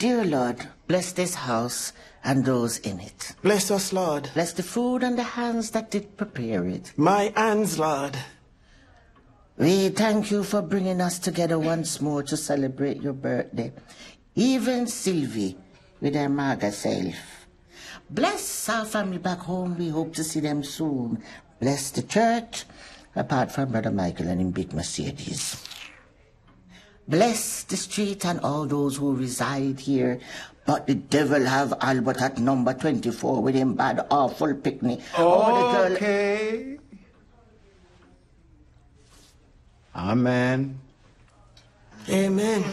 Dear Lord, bless this house and those in it. Bless us, Lord. Bless the food and the hands that did prepare it. My hands, Lord. We thank you for bringing us together once more to celebrate your birthday. Even Sylvie with her maga self. Bless our family back home. We hope to see them soon. Bless the church, apart from Brother Michael and in Big Mercedes. Bless the street and all those who reside here. But the devil have Albert at number 24 with him bad awful picnic. Oh, the girl- Okay. Amen. Amen.